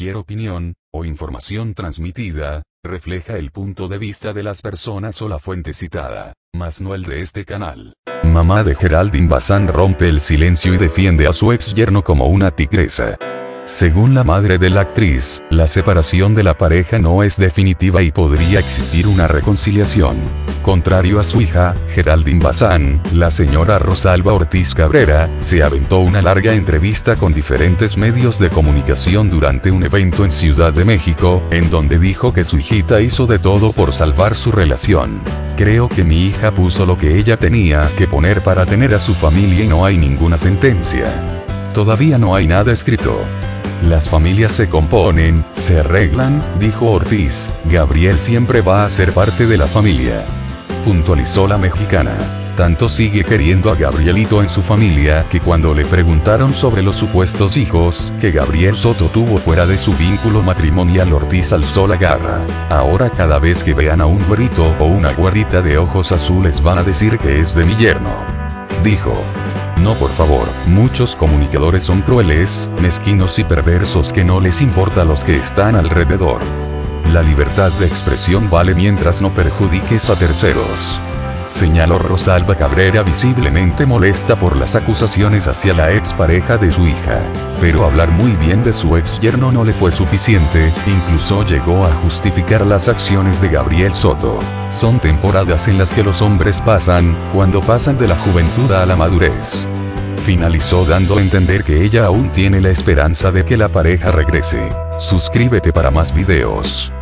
Cualquier opinión, o información transmitida, refleja el punto de vista de las personas o la fuente citada, mas no el de este canal. Mamá de Geraldine Bazán rompe el silencio y defiende a su ex yerno como una tigresa. Según la madre de la actriz, la separación de la pareja no es definitiva y podría existir una reconciliación. Contrario a su hija, Geraldine Bazán, la señora Rosalba Ortiz Cabrera, se aventó una larga entrevista con diferentes medios de comunicación durante un evento en Ciudad de México, en donde dijo que su hijita hizo de todo por salvar su relación. Creo que mi hija puso lo que ella tenía que poner para tener a su familia y no hay ninguna sentencia. Todavía no hay nada escrito. Las familias se componen, se arreglan, dijo Ortiz, Gabriel siempre va a ser parte de la familia. Puntualizó la mexicana. Tanto sigue queriendo a Gabrielito en su familia que cuando le preguntaron sobre los supuestos hijos que Gabriel Soto tuvo fuera de su vínculo matrimonial Ortiz alzó la garra. Ahora cada vez que vean a un güerito o una güerita de ojos azules van a decir que es de mi yerno. Dijo. No por favor, muchos comunicadores son crueles, mezquinos y perversos que no les importa a los que están alrededor. La libertad de expresión vale mientras no perjudiques a terceros. Señaló Rosalba Cabrera visiblemente molesta por las acusaciones hacia la expareja de su hija. Pero hablar muy bien de su ex yerno no le fue suficiente, incluso llegó a justificar las acciones de Gabriel Soto. Son temporadas en las que los hombres pasan, cuando pasan de la juventud a la madurez. Finalizó dando a entender que ella aún tiene la esperanza de que la pareja regrese. Suscríbete para más videos.